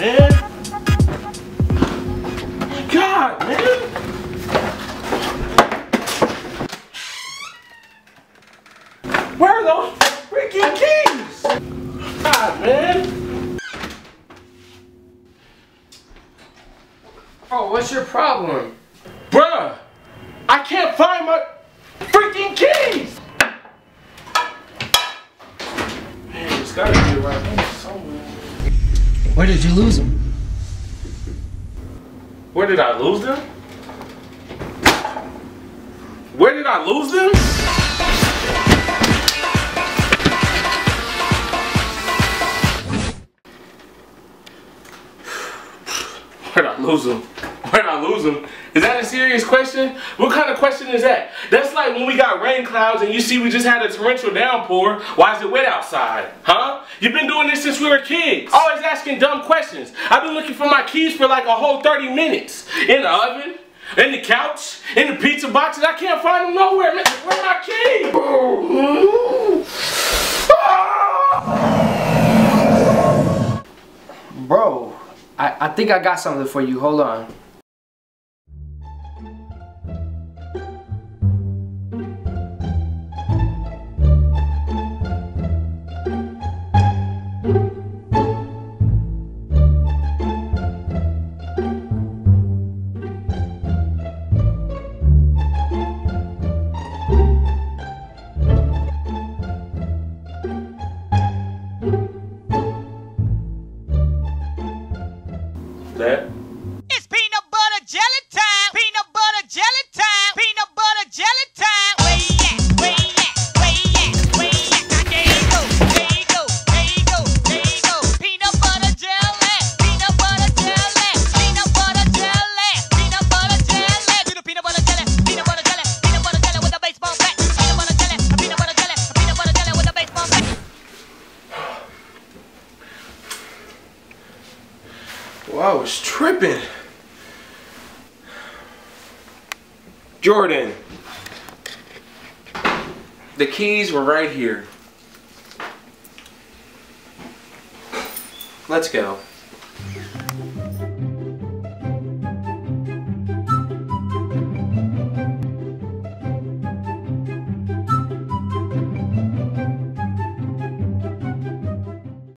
man. God, man. Where are those freaking keys? God, man. Oh, what's your problem? Bruh, I can't find my freaking keys. Man, it's gotta be right there somewhere. Where did you lose them? Where did I lose them? Where did I lose them? Where'd I lose them? Where'd I lose them? Is that a serious question? What kind of question is that? That's like when we got rain clouds and you see we just had a torrential downpour. Why is it wet outside? Huh? You've been doing this since we were kids. Always asking dumb questions. I've been looking for my keys for like a whole 30 minutes. In the oven, in the couch, in the pizza boxes. I can't find them nowhere. Man, Where my keys? Bro, I, I think I got something for you. Hold on. That? I was tripping. Jordan. The keys were right here. Let's go.